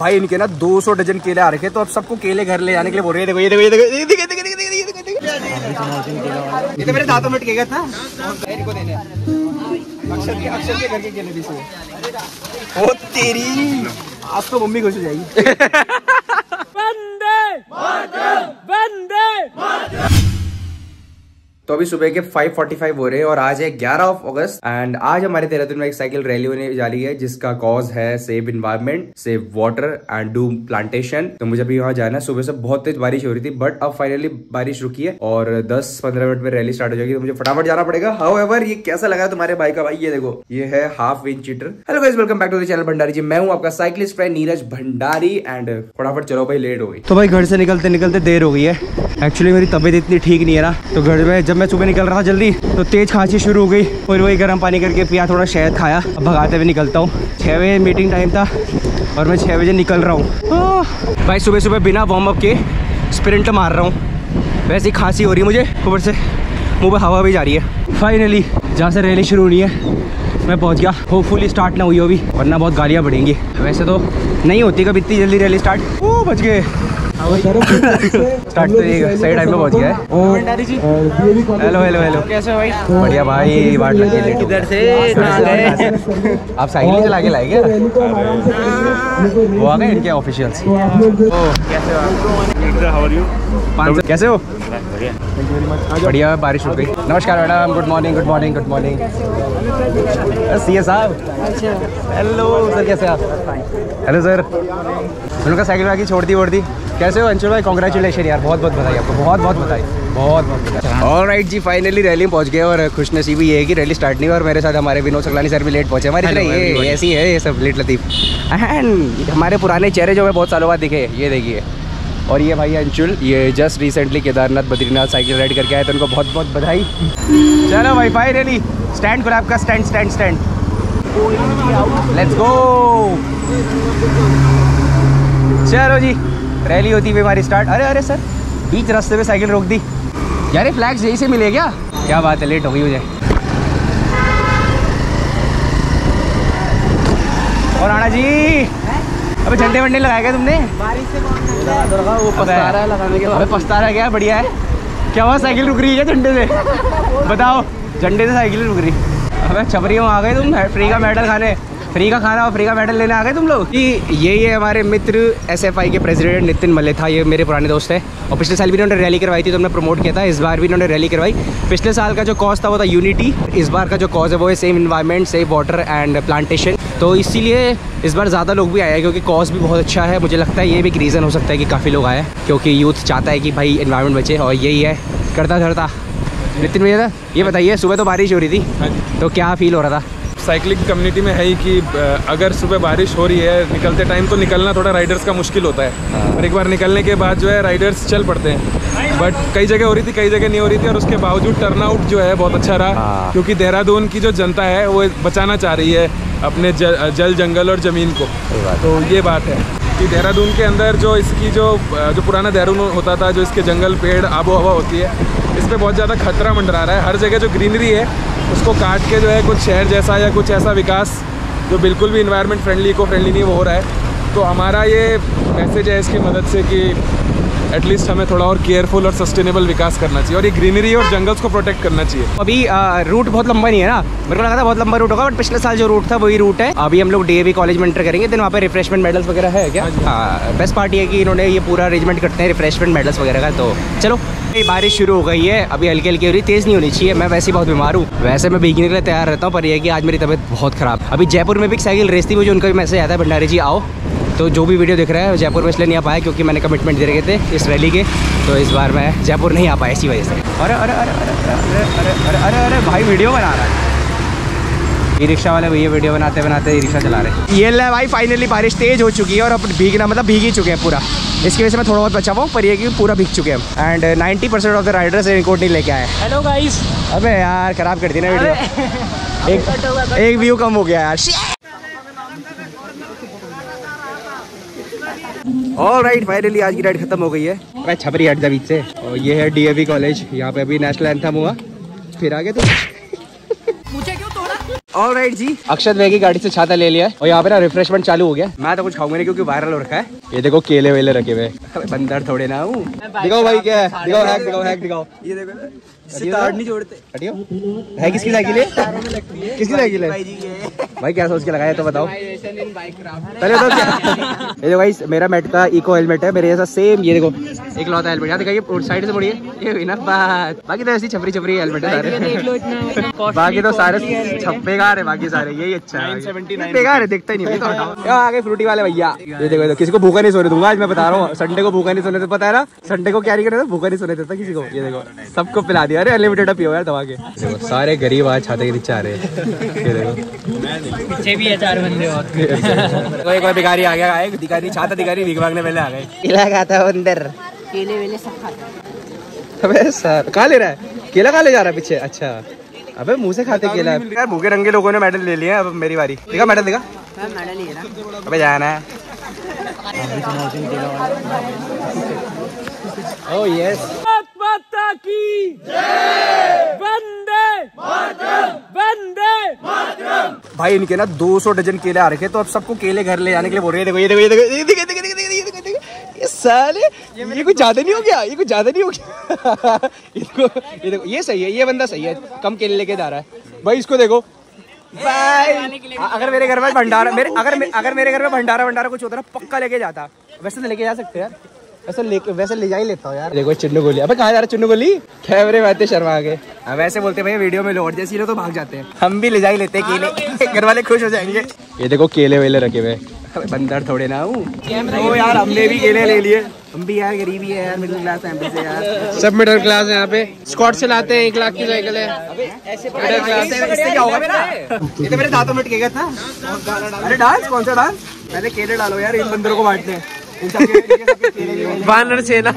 भाई, इनके ना 200 डजन केले आ रखे तो अब सबको केले घर ले जाने के लिए बोल रहे देखो, ये देखो ये देखो ये देखो, ये तो मेरे दांतों में टिकेगा था। इनको देने। अक्षर के अक्षर के घर के केले भी से ओ, तेरी। आज तो मम्मी खुश हो जाएगी। बंदे। बंदे। तो अभी सुबह के 5:45 हो रहे हैं और आज है 11 ऑफ़ अगस्त एंड आज हमारे देहरादून में एक साइकिल रैली होने जा रही है, जिसका कॉज है save environment save water and do plantation तो मुझे अभी वहाँ जाना है। सुबह से बहुत तेज बारिश हो रही थी बट अब फाइनली बारिश रुकी है और 10-15 मिनट में रैली स्टार्ट हो जाएगी। तो मुझे फटाफट जाना पड़ेगा। हाउ ये कैसा लगा तुम्हारे भाई का भाई? ये देखो, ये है हाफ़ विन cheater hello guys welcome back to the channel Bhandari ji मैं हूँ आपका cyclist friend Neeraj Bhandari and फटाफट चलो भाई लेट हो गई। तो भाई घर से निकलते निकलते देर हो गई है। एक्चुअली मेरी तबीयत इतनी ठीक नहीं है ना तो घर में जब मैं सुबह निकल रहा था जल्दी तो तेज खांसी शुरू हो गई। और वही गर्म पानी करके पिया, थोड़ा शहद खाया। अब भगाते हुए निकलता हूँ। छः बजे मीटिंग टाइम था और मैं छः बजे निकल रहा हूँ। भाई सुबह सुबह बिना वार्म अप के स्प्रिंट मार रहा हूँ। वैसे ही खांसी हो रही है मुझे, ऊपर से। मुँह पर हवा भी जा रही है। फाइनली जहाँ से रैली शुरू होनी है, मैं पहुँच गया। होपफुली स्टार्ट ना हुई हो भी वरना बहुत गालियाँ बढ़ेंगी। वैसे तो नहीं होती कभी इतनी जल्दी रैली स्टार्ट ओ बच गए। स्टार्ट तो ये सही टाइम में पहुँच गया है। हेलो हेलो हेलो कैसे भाई? बढ़िया भाई लगी लेट इधर से आप साइकिल ही चला के लाए क्या? वो आ गए इनके ऑफिशियल्स कैसे हो पाँच कैसे हो? बढ़िया। बारिश रुक गई। नमस्कार madam good morning good morning good morning C A साहब। हेलो सर कैसे आप? हेलो सर उनका साइकिल वाकी छोड़ दी वोड़ दी। कैसे हो अंशुल भाई? कॉन्ग्रेचुलेशन यार बहुत बहुत बधाई आपको बहुत बहुत बधाई बहुत बहुत बधाई। और राइट जी फाइनली रैली में पहुँच गए और खुश नसीबी ये है कि रैली स्टार्ट नहीं हुई और मेरे साथ हमारे विनोद सकलानी सर भी लेट पहुँचे। हमारी ये ऐसी है ये सब लेट लतीफ। एंड हमारे पुराने चेहरे जो है बहुत सालों बाद दिखे ये देखिए। और ये भाई अंशुल ये just recently Kedarnath Badrinath cycle ride करके आए तो उनको बहुत बहुत बधाई। चलो भाई फाइनली स्टैंड खुला आपका stand stand stand let's go चलो जी। रैली होती हुई हमारी स्टार्ट अरे अरे, सर, बीच रास्ते में साइकिल रोक दी। यार, ये फ्लैग्स यही से मिले क्या? क्या बात है लेट हो गई मुझे। और आना जी, अबे झंडे वंडे लगाए गए तुमने? अबे पछता रहा है क्या, बढ़िया है। क्या हुआ साइकिल रुक रही है झंडे से? बताओ, झंडे से साइकिल रुक रही। अबे छपरियों आ गए तुम फ्री का मेडल खाने। फ्री का खाना और फ्री का मेडल लेने आ गए तुम लोग? कि यही है हमारे मित्र एसएफआई के प्रेसिडेंट नितिन मल्ले था ये मेरे पुराने दोस्त है। और पिछले साल भी इन्होंने रैली करवाई थी तो हमने प्रमोट किया था। इस बार भी इन्होंने रैली करवाई। पिछले साल का जो कॉज था वो था यूनिटी इस बार का जो कॉज है वो है same environment same water and plantation तो इसीलिए इस बार ज़्यादा लोग भी आए हैं क्योंकि कॉज भी बहुत अच्छा है। मुझे लगता है ये भी एक रीज़न हो सकता है कि काफ़ी लोग आए क्योंकि यूथ चाहता है कि भाई इन्वायरमेंट बचे और यही है। करता धरता नितिन भैया ये बताइए सुबह तो बारिश हो रही थी तो क्या फील हो रहा था? साइकिलिंग कम्युनिटी में है ही कि अगर सुबह बारिश हो रही है निकलते टाइम तो निकलना थोड़ा राइडर्स का मुश्किल होता है। और एक बार निकलने के बाद जो है राइडर्स चल पड़ते हैं। बट कई जगह हो रही थी कई जगह नहीं हो रही थी और उसके बावजूद टर्नआउट जो है बहुत अच्छा रहा। क्योंकि देहरादून की जो जनता है वो बचाना चाह रही है अपने जल, जल जंगल और ज़मीन को। तो ये बात है। कि देहरादून के अंदर जो इसकी जो जो पुराना देहरादून होता था, जो इसके जंगल, पेड़ आबो हवा होती है, इस पर बहुत ज़्यादा खतरा मंडरा रहा है। हर जगह जो ग्रीनरी है, उसको काट के जो है कुछ शहर जैसा या कुछ ऐसा विकास जो बिल्कुल भी इन्वायरमेंट फ्रेंडली इको फ्रेंडली नहीं, वो हो रहा है। तो हमारा ये मैसेज है इसकी मदद से कि एटलीस्ट हमें थोड़ा और केयरफुल और सस्टेनेबल विकास करना चाहिए और ये ग्रीनरी और जंगल्स को प्रोटेक्ट करना चाहिए। अभी आ, रूट बहुत लंबा नहीं है ना? मेरे को लगा था बहुत लंबा रूट होगा बट पिछले साल जो रूट था वही रूट है। अभी हम लोग डी कॉलेज में एंटर करेंगे देन वहाँ पे रिफ्रेशमेंट मेडल्स वगैरह है क्या? बेस्ट पार्टी है कि इन्होंने ये पूरा अरेंजमेंट करते हैं रिफ्रेशमेंट मेडल्स वगैरह का तो चलो। बारिश शुरू हो गई है अभी हल्की हल्की हो रही तेज़ नहीं होनी चाहिए मैं वैसे ही बहुत बीमार हूँ। वैसे मैं भीगने के लिए तैयार रहता हूँ पर यह कि आज मेरी तबीयत बहुत ख़राब। अभी जयपुर में भी एक साइकिल रेस थी मुझे उनका भी मैसेज आता है भंडारी जी आओ। तो जो भी वीडियो दिख रहा है जयपुर में इसलिए नहीं आ पाया क्योंकि मैंने कमिटमेंट दे रखे थे इस रैली के तो इस बार मैं जयपुर नहीं आ पाया इसी वजह से अरे अरे अरे अरे अरे अरे अरे अरे अरे भाई वीडियो बना रहा है ई रिक्शा वाले भैया वीडियो बनाते बनाते ई रिक्शा चला रहे ये ले भाई फाइनली बारिश तेज हो चुकी है और अब भीगना मतलब भीग ही चुके हैं पूरा इसकी वजह से मैं थोड़ा बहुत बचा हुआ पर ये कि पूरा भीग चुके हैं and ninety percent of the riders raincoat नहीं लेके आए हेलो गाइस अबे यार खराब कर दी ना वीडियो एक एक व्यू कम हो गया यार ऑल राइट फाइनली आज की राइड खत्म हो गई है। मैं छपरी हट जा बीच से। और ये है डीएवी कॉलेज यहाँ पे अभी नेशनल एंथम हुआ। फिर आगे तो मुझे क्यों तोड़ा? ऑल राइट जी। अक्षत वेगी गाड़ी से छाता ले लिया है। और यहाँ पे ना रिफ्रेशमेंट चालू हो गया मैं तो कुछ खाऊँगा नहीं क्योंकि वायरल हो रखा है। ये देखो केले वेले रखे हुए। बंदर थोड़े ना हूँ। दिखाओ भाई क्या है। दिखाओ हैक दिखाओ हैक दिखाओ। ये देखो सितार नहीं जोड़ते। हटियो। है किसकी साइकिल है? किसकी साइकिल है? भाई क्या सोच के लगाया तो बताओ। पहले तो क्या? ये देखो भाई मेरा मेट का इको हेलमेट है मेरे जैसा सेम ये देखो एक लौता हेलमेट यहाँ दिखाइए साइड से मुड़िए ये हुई ना बात। बाकी तो ऐसी छपरी छपरी हेलमेट है सारे। बाकी तो सारे छप्पेगार है। बाकी सारे। यही अच्छा है। बेकार है देखता ही नहीं। तो हटाओ। आ गए फ्रूटी वाले भैया। ये देखो देखो किसी को भूखा नहीं सोने दूँगा आज मैं बता रहा हूँ। संडे को भूखा नहीं सोने देता पता है ना? संडे को क्या नहीं करना भूखा नहीं सोने देता किसी को। ये देखो सबको पिला दिया। अरे अनलिमिटेड पियो यार दवा के सारे गरीब आज छाते के नीचे आ रहे हैं। पीछे भी है चार बंदे और। कोई कोई भिखारी आ गया आए भिखारी छाता भिखारी भीख मांगने पहले आ गए। केला खाता है अंदर। केले वेले सब खाता अबे सर कहाँ ले रहा है? केला कहाँ ले जा रहा है पीछे? अच्छा। अबे मुँह से खाते केला। यार भूखे रंगे लोगों ने मेडल ले लिया अब मेरी बारी। दिखा मेडल दिखा? मेडल ही है ना अबे जाना है। ओह यस माता की। वंदे वंदे भाई इनके ना 200 डजन केले आ रखे तो अब सबको केले घर ले जाने के लिए बोल रहे हैं। देखो ये देखो ये देखो ये देखो ये देखो ये देखो ये देखो, ये साले ये कुछ ज़्यादा नहीं हो गया ये कुछ ज़्यादा नहीं हो गया। ये देखो ये देखो ये सही है ये बंदा सही है कम केले लेके जा रहा है। भाई इसको देखो। भाई अगर मेरे घर में भंडारा मेरे अगर अगर मेरे घर में भंडारा भंडारा कुछ होता ना पक्का लेके जाता। वैसे तो लेके जा सकते यार। वैसे ले वैसे ले जा ही लेता हूँ यार। देखो चुन्नू गोली। अबे कहाँ जा रहा चुन्नू गोली? कैमरे में आते शर्मा आगे हाँ, वैसे बोलते भाई वीडियो में लौट जैसे लोग तो भाग जाते हैं। हम भी ले जा ही लेते हैं केले। घर वाले खुश हो जाएँगे। ये देखो केले वेले रखे हुए। बंदर थोड़े ना हूँ। ओ यार हमने भी केले ले लिए। हम भी यार गरीबी है यार मिडिल क्लास फैमिली से यार। सब मिडिल क्लास है यहाँ पे। स्कॉट से लाते हैं एक लाख की साइकिल है। इससे क्या होगा मेरा ये तो मेरे दांतों में टिकेगा था। अरे डांस? कौन सा डांस? पहले केले डालो यार इन बंदरों को बांटते हैं। वानर सेना।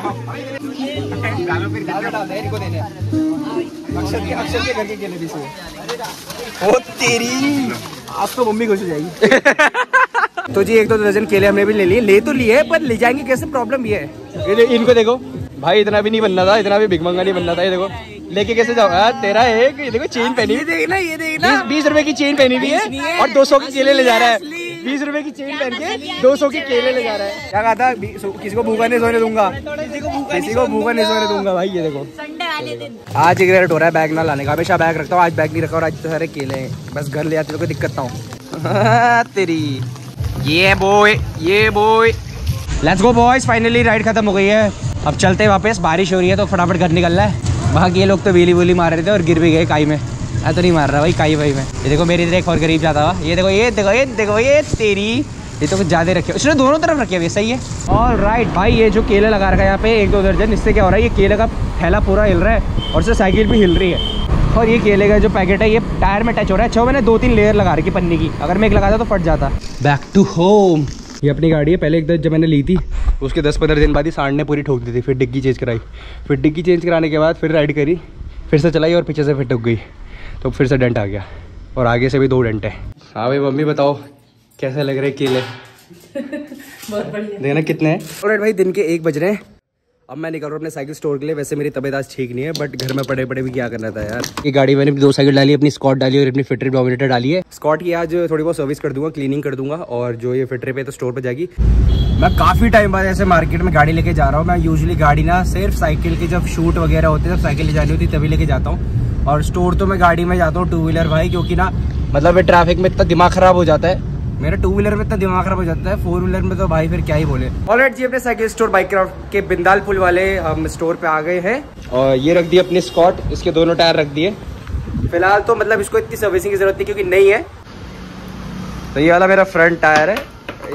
अक्षर के अक्षर के घर के केले भी से ओ तेरी। आज तो मम्मी खुश हो जाएगी तो जी एक दो दर्जन केले हमने भी ले लिए। ले तो लिए पर ले जाएँगे कैसे? प्रॉब्लम ये है। इनको देखो। भाई इतना भी नहीं बनना था इतना भी भिगमंगा नहीं बनना था ये देखो। लेके कैसे जाओ? यार तेरा एक ये देखो चेन पहनी हुई। देखना ये देखना। बीस रुपए की चेन पहनी हुई है और दो सौ के केले ले जा रहा है। बीस रुपए की चेन पहन के दो सौ के केले ले जा रहा है। क्या कहा था? किसी को भूखा नहीं सोने दूँगा। किसी को भूखा नहीं सोने दूँगा। भाई ये देखो। संडे वाले दिन। आज एक रेट हो रहा है बैग ना लाने का। हमेशा बैग रखता हूँ आज बैग नहीं रखा और आज तो सारे केले हैं। बस घर ले आते तो कोई दिक्कत ना हो। तेरी। ये बॉय ये boy let's go boys finally ride खत्म हो गई है। अब चलते हैं वापस बारिश हो रही है तो फटाफट घर निकल रहा है। बाकी ये लोग तो वेली वोली मार रहे थे और गिर भी गए काई में। मैं तो नहीं मार रहा भाई काई भाई में। ये देखो मेरी तरह एक और गरीब जाता हुआ। ये देखो ये देखो ये देखो ये तेरी। ये तो कुछ ज़्यादा रखे उसने दोनों तरफ़ रखे हुए सही है। और राइट भाई ये जो केला लगा रखा है यहाँ पे एक दो दर्जन इससे क्या हो रहा है? ये केले का थैला पूरा हिल रहा है और इससे साइकिल भी हिल रही है। और ये केले का जो पैकेट है ये टायर में टच हो रहा है। अच्छा मैंने दो तीन लेयर लगा रखी पन्नी की। अगर मैं एक लगाता तो फट जाता। बैक टू होम ये अपनी गाड़ी है पहले एक दस जब मैंने ली थी। उसके दस पंद्रह दिन बाद ही सांड ने पूरी ठोक दी थी फिर डिग्गी चेंज कराई। फिर डिग्गी चेंज कराने के बाद फिर राइड करी फिर से चलाई और पीछे से फिर ठुक गई। तो फिर से डेंट आ गया। और आगे से भी दो डेंट है। हाँ भाई मम्मी बताओ कैसे लग रहे केले? देखना कितने हैं? और भाई दिन के एक बज रहे हैं। अब मैं निकल रहा हूँ अपने साइकिल स्टोर के लिए। वैसे मेरी तबीयत आज ठीक नहीं है बट घर में पड़े पड़े भी क्या करना था यार। ये गाड़ी मैंने दो साइकिल डाली अपनी स्कॉट डाली और अपनी फिटरी डोमिनेटर डाली है। स्कॉट की आज थोड़ी बहुत सर्विस कर दूँगा क्लीनिंग कर दूँगा और जो ये फिटरी पे तो स्टोर पर जाएगी। मैं काफ़ी टाइम बाद ऐसे मार्केट में गाड़ी लेके जा रहा हूँ। मैं यूजली गाड़ी ना सिर्फ़ साइकिल के जब शूट वगैरह होते हैं, जब साइकिल ले जानी होती तभी लेके जाता हूँ। और स्टोर तो मैं गाड़ी में जाता हूँ टू व्हीलर भाई, क्योंकि ना मतलब ट्रैफ़िक में इतना दिमाग खराब हो जाता है। मेरा टू व्हीलर में इतना दिमाग खराब हो जाता है फोर व्हीलर में तो भाई फिर क्या ही बोले। ऑलराइट जी, अपने साइकिल स्टोर बाइक के बिंदाल पुल वाले, हम स्टोर पे आ गए हैं। और ये रख दिए अपने स्कॉट इसके दोनों टायर रख दिए। फ़िलहाल तो मतलब इसको इतनी सर्विसिंग की ज़रूरत नहीं, क्योंकि नहीं है। तो ये वाला मेरा फ्रंट टायर है,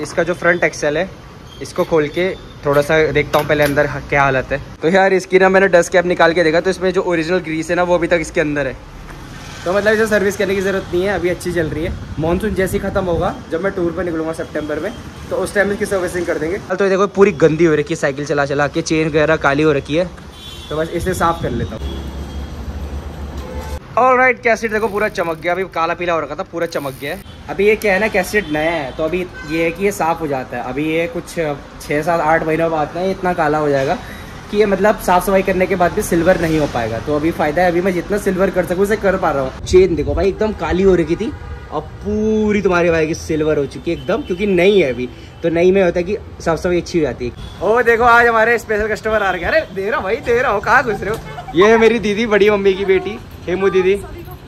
इसका जो फ्रंट एक्सेल है इसको खोल के थोड़ा सा देखता हूँ पहले अंदर क्या हालत है। तो यार, इसकी ना मैंने डस्ट कैप निकाल के देखा तो इसमें जो ओरिजिनल ग्रीस है ना, वो अभी तक इसके अंदर है। तो मतलब इसे सर्विस करने की ज़रूरत नहीं है, अभी अच्छी चल रही है। मानसून जैसे ही खत्म होगा, जब मैं टूर पर निकलूँगा सितंबर में तो उस टाइम इसकी सर्विसिंग कर देंगे। तो देखो, पूरी गंदी हो रखी है, साइकिल चला चला के चेन वगैरह काली हो रखी है। तो बस इसे साफ़ कर लेता हूँ। और राइट कैसेट देखो, पूरा चमक गया। अभी काला पीला हो रखा था, पूरा चमक गया है। अभी ये क्या है ना कैसेट नया है तो अभी ये है कि ये साफ़ हो जाता है। अभी ये कुछ छः सात आठ महीनों बाद ना इतना काला हो जाएगा कि ये मतलब साफ़ सफ़ाई करने के बाद भी सिल्वर नहीं हो पाएगा। तो अभी फ़ायदा है, अभी मैं जितना सिल्वर कर सकूँ, उसे कर पा रहा हूँ। चेन देखो भाई, एकदम काली हो रखी थी। और पूरी तुम्हारी भाई की सिल्वर हो चुकी है एकदम, क्योंकि नई है अभी। तो नई में होता है कि साफ़ सफ़ाई अच्छी हो जाती है। ओ, देखो, आज हमारे स्पेशल कस्टमर आ रहे हैं। अरे, दे रहा भाई, दे रहा हूँ। कहाँ घुस रहे हो? ये है मेरी दीदी, बड़ी मम्मी की बेटी। हेमू दीदी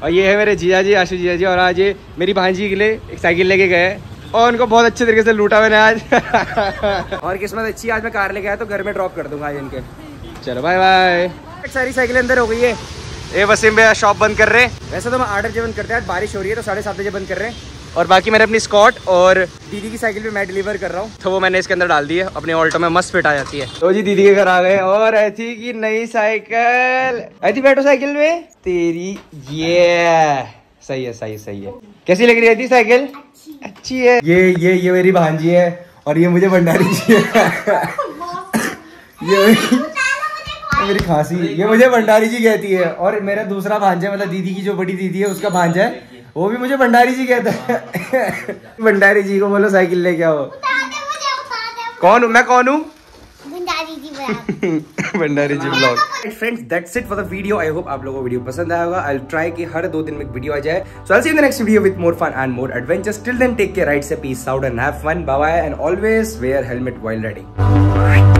और ये है मेरे जिया जी आशु जिया जी और आज ये मेरी भांजी के लिए एक साइकिल लेके गए और उनको बहुत अच्छे तरीके से लूटा मैंने आज। और किस्मत अच्छी आज मैं कार लेके आया तो घर में ड्रॉप कर दूँगा आज इनके। चलो बाय बाय सारी साइकिल अंदर हो गई है। ये वसीम भैया शॉप बंद कर रहे हैं। वैसे तो हम आर्डर जब बंद करते हैं आज बारिश हो रही है तो साढ़े सात बजे बंद कर रहे हैं। और बाकी मैंने अपनी स्कॉट और दीदी की साइकिल भी मैं डिलीवर कर रहा हूँ। तो वो मैंने इसके अंदर डाल दी है अपने ऑल्टो में मस्त फिट आ जाती है। तो जी दीदी के घर आ गए और ऐसी की नई साइकिल। ऐसी बैठो साइकिल में। तेरी ये सही है सही है सही है। कैसी लग रही है साइकिल? अच्छी है। ये ये ये मेरी भांजी है और ये मुझे भंडारी जी है। ये मेरी, ये मेरी खांसी। ये मुझे भंडारी जी कहती है और मेरा दूसरा भांजा मतलब दीदी की जो बड़ी दीदी है उसका भांजा है। वो भी मुझे भंडारी जी कहता है। भंडारी जी को बोलो साइकिल लेके आओ। कौन हूँ? मैं कौन हूँ? Bhandari ji blog. Friends that's it for the video I hope आप लोगों को वीडियो पसंद आया होगा. आई ट्राई कि हर दो दिन में एक वीडियो आ जाए. So I see in the next video with more fun and more adventures till then take care right से peace out and have fun bye bye and always wear helmet while riding